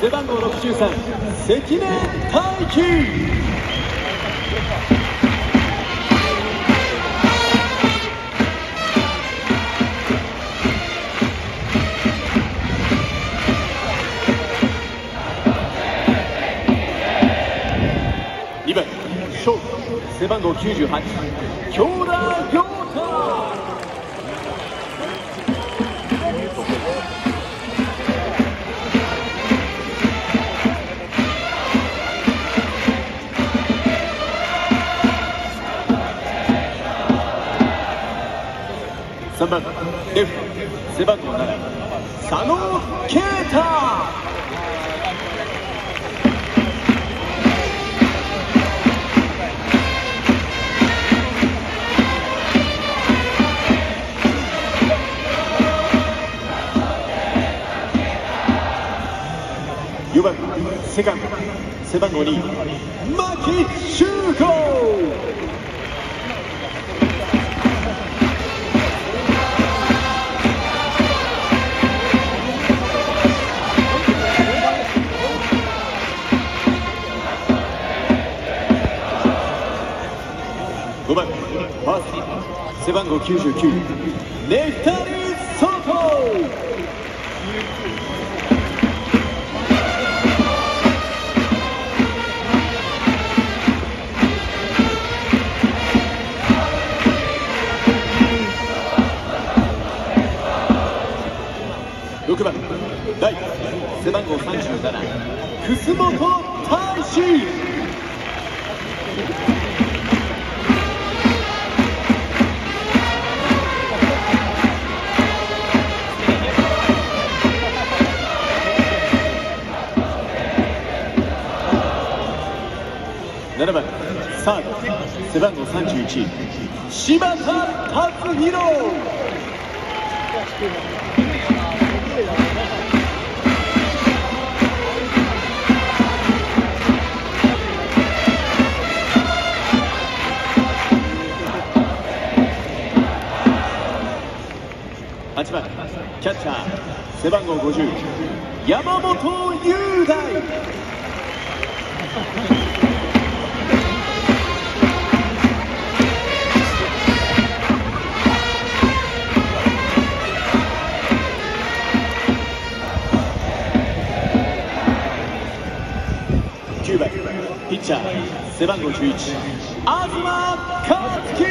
背番号63関根大輝2番ショート背番号98京田亮3番レフ背番号7佐野啓太。4番セカンド背番号2牧秀悟。背番号99ネフタリー・ソト6番ライト背番号37楠本大志。7番サード背番号31柴田達弘。8番キャッチャー背番号50山本雄大。背番号11東克樹。